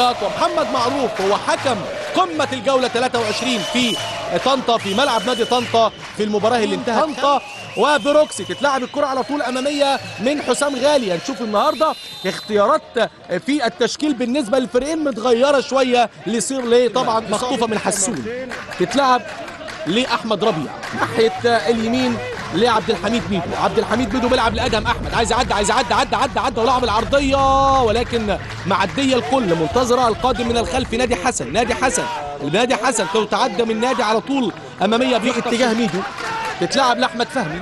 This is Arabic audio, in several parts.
ومحمد معروف هو حكم قمة الجولة 23 في طنطا في ملعب نادي طنطا في المباراة اللي انتهت. طنطا. وبروكسي تتلعب الكرة على طول أمامية من حسام غالي. هنشوف النهاردة اختيارات في التشكيل بالنسبة للفريقين متغيرة شوية ليصير ليه؟ طبعا مخطوفة من حسون. تتلعب لأحمد ربيع. ناحية اليمين لعبد الحميد ميدو؟ عبد الحميد ميدو بيلعب لأدهم. أحمد عايز يعدي عايز يعدي عدى عدى عدى ولعب العرضية ولكن معدية الكل. منتظرة القادم من الخلف نادي حسن نادي حسن نادي حسن. لو تعدى من نادي على طول أمامية في اتجاه ميدو. تتلعب لأحمد فهمي.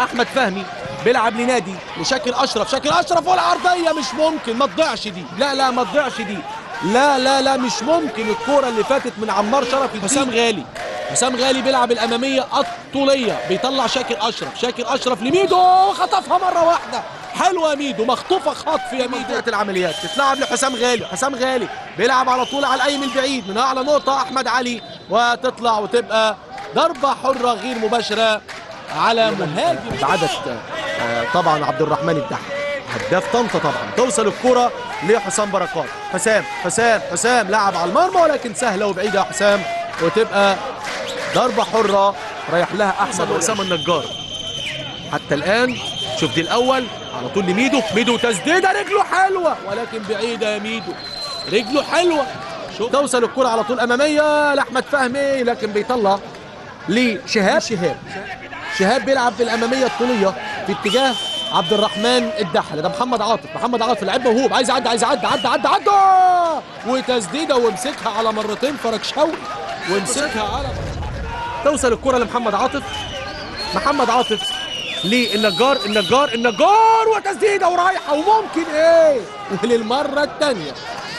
أحمد فهمي بيلعب لنادي لشاكر أشرف. شاكر أشرف والعرضية مش ممكن. ما تضيعش دي. لا لا ما تضيعش دي. لا لا لا مش ممكن. الكورة اللي فاتت من عمار شرف حسام غالي. حسام غالي بيلعب الأمامية الطولية بيطلع شاكر أشرف شاكر أشرف لميدو خطفها مرة واحدة. حلوة ميدو مخطوفة خطف يا ميدو. العمليات تتلعب لحسام غالي حسام غالي بيلعب على طول على الايم البعيد من أعلى نقطة أحمد علي وتطلع وتبقى ضربة حرة غير مباشرة على مهاجم بعدد طبعا عبد الرحمن الدحي. هداف طنطا طبعا. توصل الكرة لحسام بركات. حسام حسام حسام لعب على المرمى ولكن سهلة وبعيدة يا حسام. وتبقى ضربة حرة رايح لها أحمد وأسامة النجار. حتى الآن شوف دي الأول على طول لميدو. ميدو تسديدة رجله حلوة ولكن بعيدة يا ميدو. رجله حلوة. شوف. توصل الكرة على طول أمامية لأحمد فهمي لكن بيطلع لشهاب. شهاب. شهاب بيلعب في الأمامية الطولية في اتجاه عبد الرحمن الدحل ده محمد عاطف. محمد عاطف لعيب موهوب. عايز يعدي عايز يعدي عدى عدى عدى وتسديدة ومسكها على مرتين فرج شوقي ومسكها على توصل الكرة لمحمد عاطف. محمد عاطف للنجار النجار النجار وتسديده ورايحة. وممكن إيه؟ وللمرة الثانية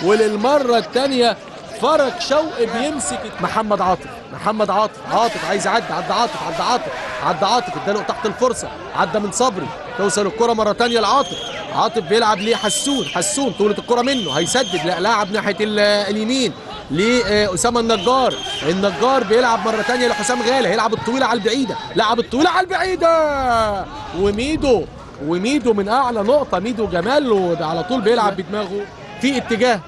وللمرة الثانية فرج شوقي بيمسك محمد عاطف محمد عاطف عاطف عايز يعدي عدى عاطف عدى عاطف عدى عاطف اداله تحت الفرصة عدى من صبري. توصل الكرة مرة ثانية لعاطف. عاطف بيلعب لحسون حسون طولة الكرة منه هيسدد لا لاعب ناحية اليمين. لأسامة النجار. النجار بيلعب مرة ثانية لحسام غالي. هيلعب الطويلة على البعيدة. لعب الطويلة على البعيدة. وميدو وميدو من أعلى نقطة. ميدو جمال على طول بيلعب بدماغه في اتجاه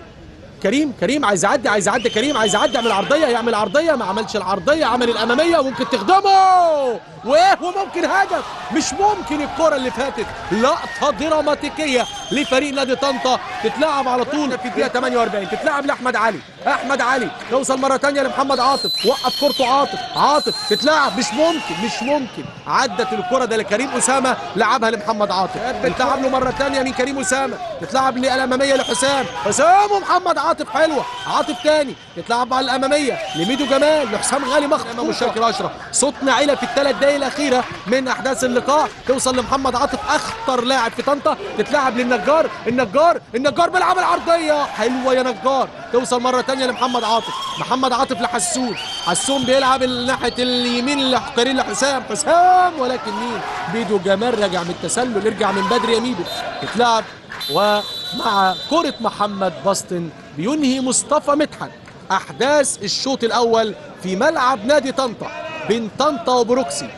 كريم كريم عايز يعدي عايز يعدي كريم عايز يعدي يعمل عرضية يعمل عرضية ما عملش العرضية عمل الأمامية وممكن تخدمه! وإيه؟ وممكن هدف! مش ممكن الكرة اللي فاتت لقطة دراماتيكية لفريق نادي طنطا تتلعب على طول في الدقيقة 48 تتلعب لأحمد علي أحمد علي توصل مرة ثانية لمحمد عاطف وقف كورته عاطف عاطف تتلعب. مش ممكن مش ممكن. عدت الكرة ده لكريم أسامة لعبها لمحمد عاطف. تتلعب له مرة ثانية من كريم أسامة. تتلعب للاماميه لحسام. حسام ومحمد عاطف حلوة عاطف تاني تتلعب على الأمامية لميدو جمال لحسام غالي مخطوف أمام الشاكر أشرف. صوتنا عيله في الثلاث دقايق الأخيرة من أحداث اللقاء. توصل لمحمد عاطف أخطر لاعب في طنطا. تتلعب للنجار النجار النجار بيلعب العرضية. حلوة يا نجار. توصل مرة ثانية لمحمد عاطف. محمد عاطف لحسون. حسون بيلعب ناحية اليمين لكريم لحسام. حسام ولكن مين؟ ميدو جمال راجع من التسلل يرجع من بدري يا ميدو. تتلعب ومع كرة محمد باستن بينهي مصطفى مدحت أحداث الشوط الأول في ملعب نادي طنطا بين طنطا وبروكسي.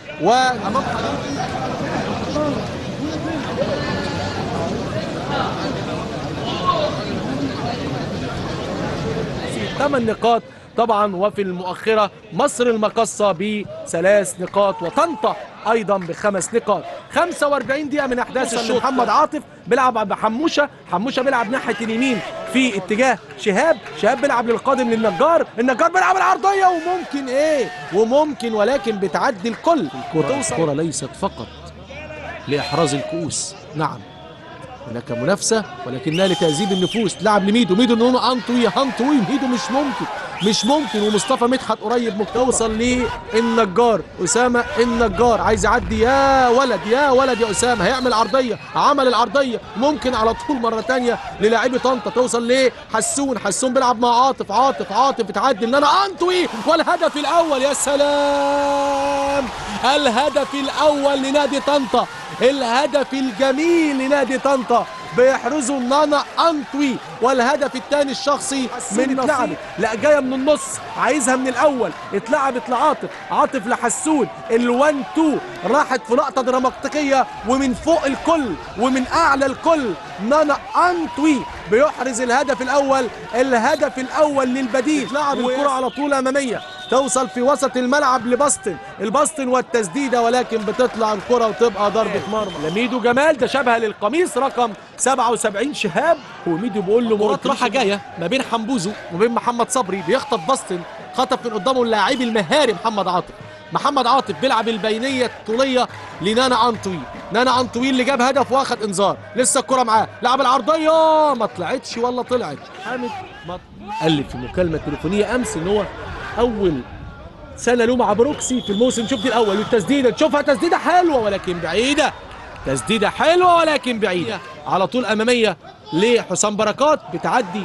في ثمان نقاط طبعا وفي المؤخرة مصر المقصة بثلاث نقاط وطنطا أيضا بخمس نقاط. 45 دقيقة من أحداث الشوط. محمد عاطف بيلعب بحموشة حموشة. بيلعب ناحية اليمين في اتجاه شهاب. شهاب بيلعب للقادم للنجار. النجار بيلعب العرضية وممكن إيه؟ وممكن ولكن بتعدي الكل. الكرة ليست فقط لإحراز الكؤوس. نعم. هناك منافسة ولكنها لتهذيب النفوس. لعب لميدو. ميدو نونو. انطوي هانطوي ميدو مش ممكن. مش ممكن ومصطفى مدحت قريب متوصل للنجار أسامة النجار. عايز يعدي يا ولد يا ولد يا أسامة. هيعمل عرضية عمل العرضية. ممكن على طول مرة ثانية للاعبي طنطا. توصل لحسون حسون بيلعب مع عاطف. عاطف عاطف بتعدي ان أنا انطوي والهدف الأول يا سلام. الهدف الأول لنادي طنطا. الهدف الجميل لنادي طنطا. بيحرزه نانا انطوي والهدف الثاني الشخصي من اتلعبت. لا جاية من النص عايزها من الأول. اتلعبت لعاطف عاطف لحسون. الوان تو راحت في لقطة دراماتيكية ومن فوق الكل ومن أعلى الكل. نانا انطوي بيحرز الهدف الأول الهدف الأول للبديل. لعب الكره على طول أمامية. توصل في وسط الملعب لباستن. الباستن والتسديدة ولكن بتطلع الكرة وتبقى ضربة مرمى. لميدو جمال ده شبه للقميص رقم 77 شهاب. وميدو بيقول له مرات راحة جاية ما بين حمبوزو وبين محمد صبري. بيخطف باستن خطف من قدامه اللاعب المهاري محمد عاطف. محمد عاطف بيلعب البينية الطولية لنانا أنطوي. نانا أنطوي اللي جاب هدف واخد إنذار. لسه الكرة معاه. لعب العرضية. ما طلعتش ولا طلعت. حامد قال لي في مكالمة تليفونية أمس إن هو أول سنة له مع بروكسي في الموسم. دي الأول والتسديدة. تشوفها تسديدة حلوة ولكن بعيدة. تسديدة حلوة ولكن بعيدة. على طول أمامية لحسام بركات بتعدي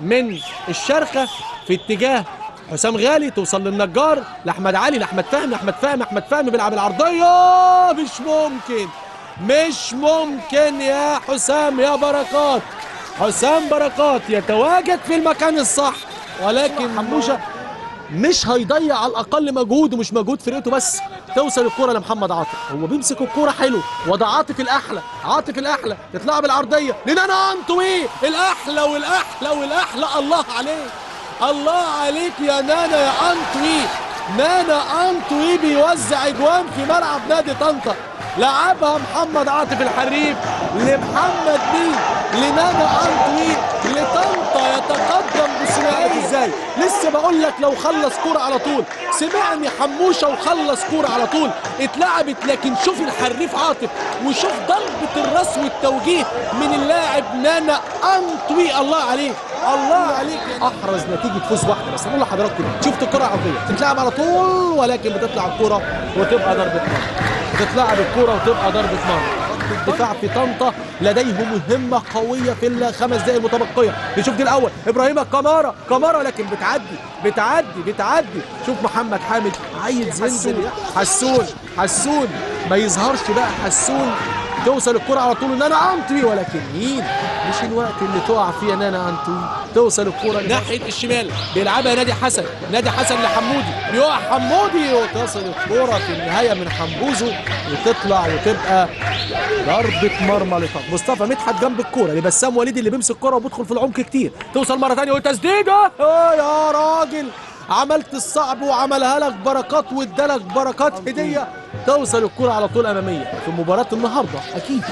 من الشرخه في اتجاه حسام غالي. توصل للنجار لأحمد علي. لأحمد فهمي أحمد فهمي أحمد فهمي بيلعب العرضية. مش ممكن مش ممكن يا حسام يا بركات. حسام بركات يتواجد في المكان الصح. ولكن حموشة. مش هيضيع على الأقل مجهود ومش مجهود فرقته بس. توصل الكره لمحمد عاطف. هو بيمسك الكره حلو. وده عاطف الأحلى. عاطف الأحلى. تتلعب العرضية. لنانا انطوي الأحلى والأحلى والأحلى. الله عليك. الله عليك يا نانا يا انطوي نانا انطوي بيوزع أجوان في ملعب نادي طنطا. لعبها محمد عاطف الحريف لمحمد مين؟ لنانا انطوي لطنطا يتقدم إزاي؟ لسه بقول لك لو خلص كورة على طول. سمعني حموشة وخلص كورة على طول. اتلعبت لكن شوف الحريف عاطف وشوف ضربة الرأس والتوجيه من اللاعب نانا أنطوي. الله عليك. الله عليك. أحرز نتيجة فوز واحدة بس. بقول لحضراتكم شفت الكرة عرضية؟ تتلعب على طول ولكن بتطلع الكره وتبقى ضربة مرمى بتتلعب الكره وتبقى ضربة مرمى الدفاع في طنطا. لديهم مهمة قوية في الخمس دقايق المتبقية. نشوف دي الأول. إبراهيم كمارة كمارة لكن بتعدي. بتعدي. بتعدي. شوف محمد حامد. عايز ينزل. حسون. حسون. ما يظهرش بقى حسون. توصل الكرة على طول. نانا انطوي ولكن مين؟ مش الوقت اللي تقع فيه نانا انطوي توصل الكرة ناحية الشمال بيلعبها نادي حسن. نادي حسن لحمودي. بيقع حمودي وتصل الكرة في النهاية من حمبوزو وتطلع وتبقى ضربة مرمى لطنطا مصطفى مدحت جنب الكرة لبسام وليد اللي بيمسك الكرة وبيدخل في العمق كتير. توصل مرة ثانية وتسديدة آه يا راجل عملت الصعب وعملها لك بركات وادالك بركات هدية. توصل الكرة على طول أمامية في مباراة النهاردة أكيد.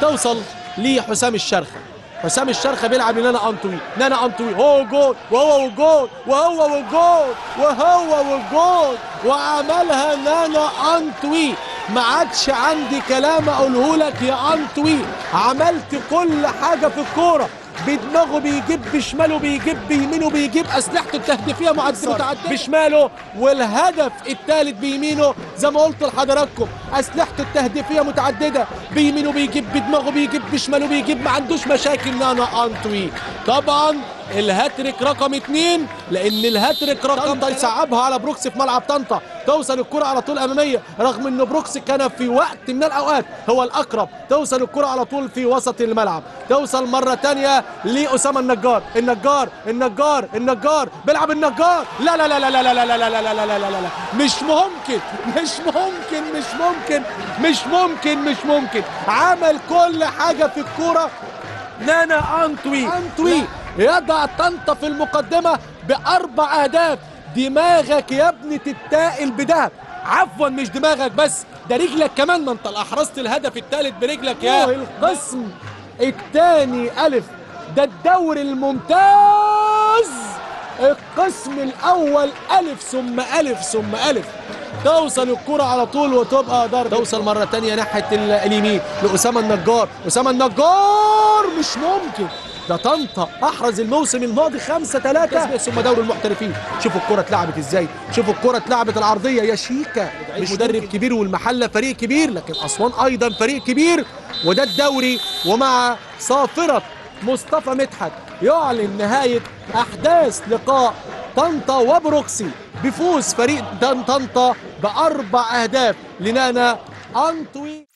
توصل لحسام الشرخة. حسام الشرخة بيلعب لنانا أنطوي. نانا أنطوي. هو جول وهو والجول وهو والجول وهو والجول وعملها نانا أنطوي. ما عادش عندي كلام أقوله لك يا أنطوي. عملت كل حاجة في الكورة. بدماغه بيجيب بشماله بيجيب بيمينه بيجيب. أسلحته التهديفية معدلة متعدده بشماله والهدف الثالث بيمينه زي ما قلت لحضراتكم. أسلحته التهديفية متعددة. بيمينه بيجيب بدماغه بيجيب بشماله بيجيب. ما عندوش مشاكل نانا أنطوي. طبعا الهاتريك رقم اثنين لأن الهاتريك رقم طنطا يصعبها على بروكس في ملعب طنطا. توصل الكره على طول اماميه رغم ان بروكس كان في وقت من الاوقات هو الاقرب توصل الكره على طول في وسط الملعب توصل مره ثانية لاسامه النجار النجار النجار النجار بيلعب النجار لا لا لا لا لا لا لا لا لا لا لا لا لا لا مش ممكن مش ممكن مش ممكن مش ممكن مش ممكن عمل كل حاجة في الكوره نانا انطوي انطوي يضع طنطا في المقدمه باربع اهداف دماغك يا ابني تتاقل بده عفوا مش دماغك بس ده رجلك كمان ما انت احرزت الهدف الثالث برجلك يا القسم. الثاني ألف. ده الدوري الممتاز. القسم الأول ألف ثم ألف ثم ألف. توصل الكرة على طول وتبقى ضربة. توصل مرة تانية ناحية اليمين لأسامة النجار. أسامة النجار مش ممكن. ده طنطا أحرز الموسم الماضي 5 3 ثم دوري المحترفين. شوفوا الكرة اتلعبت إزاي. شوفوا الكرة اتلعبت العرضية. يا شيكا مش مدرب كبير والمحله فريق كبير لكن أسوان أيضا فريق كبير وده الدوري. ومع صافرة مصطفى مدحت يعلن نهاية أحداث لقاء طنطا وبروكسي. بفوز فريق طنطا بأربع أهداف. لنانا انطوي